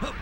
Huh.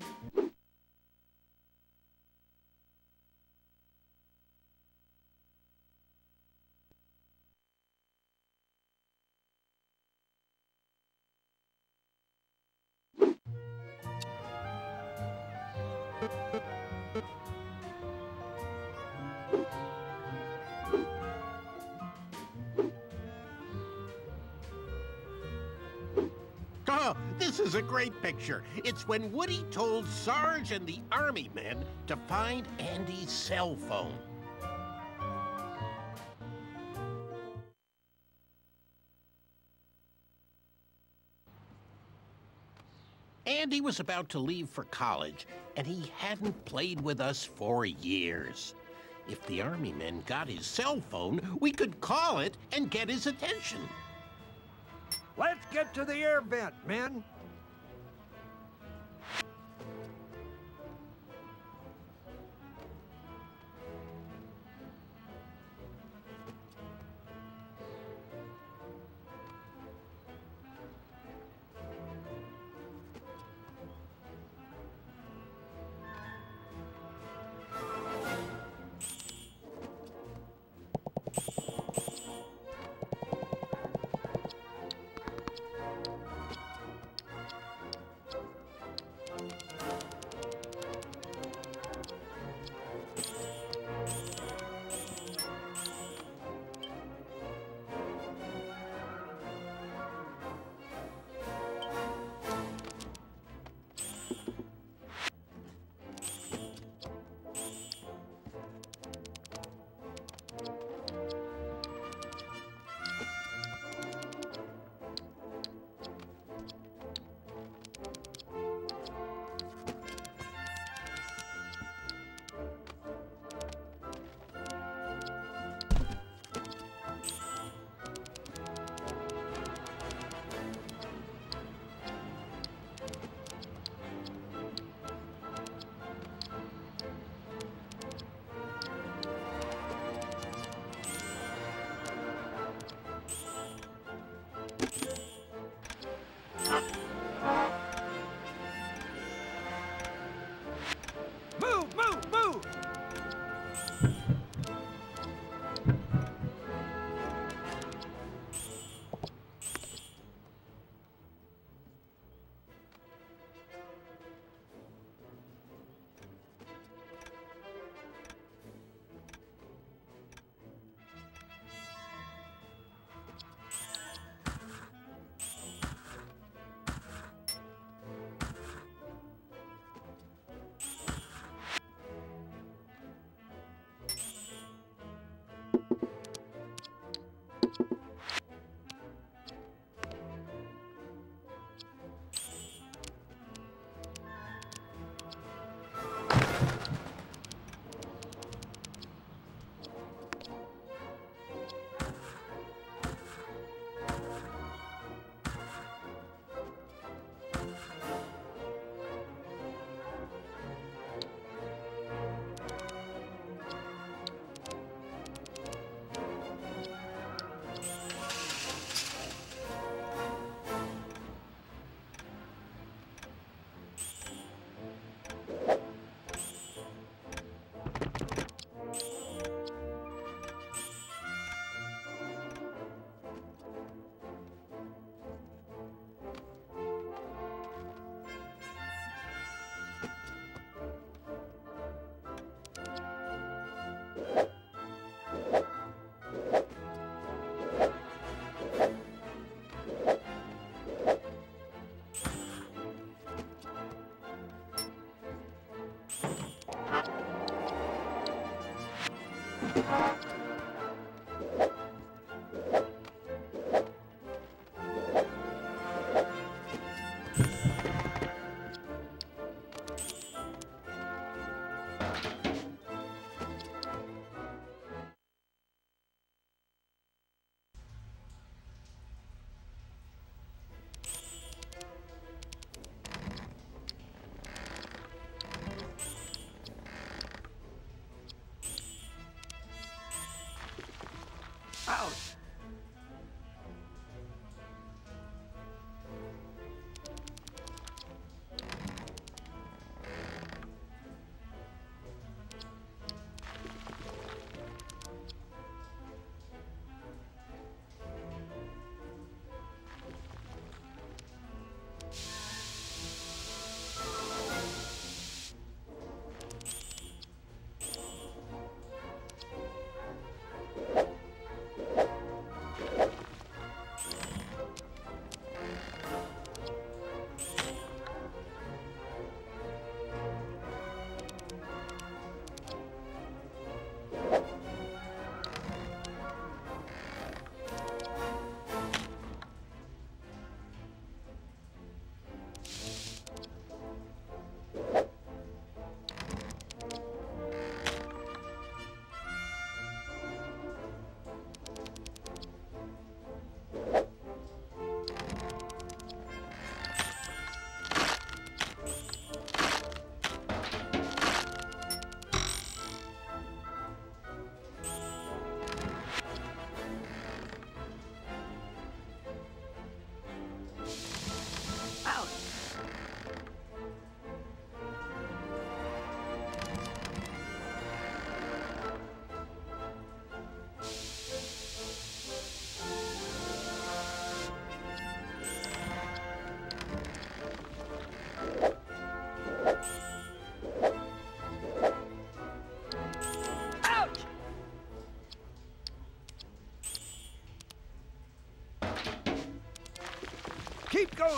vậy Thank you. This is a great picture. It's when Woody told Sarge and the army men to find Andy's cell phone. Andy was about to leave for college, and he hadn't played with us for years. If the army men got his cell phone, we could call it and get his attention. Let's get to the air vent, men.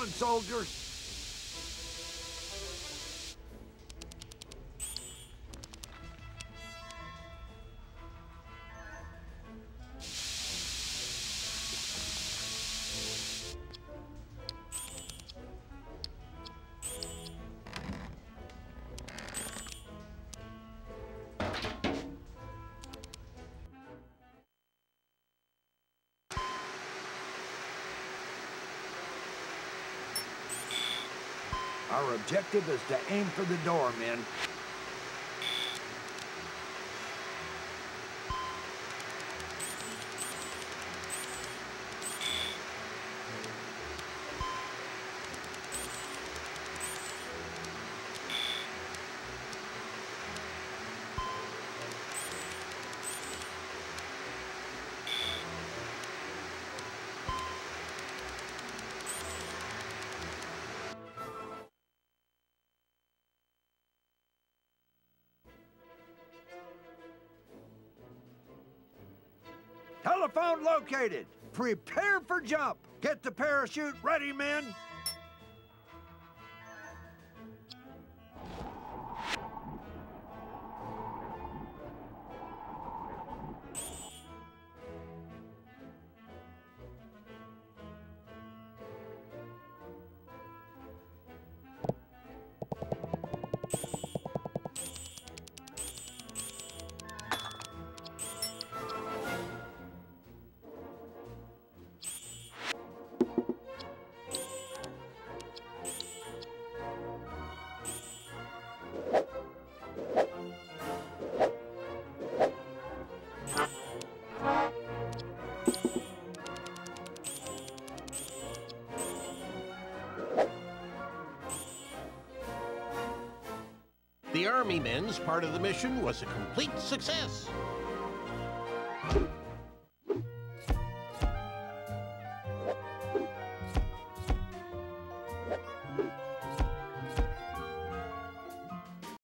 Going, soldiers! Our objective is to aim for the door, men. Telephone located. Prepare for jump. Get the parachute ready, men. Army men's part of the mission was a complete success.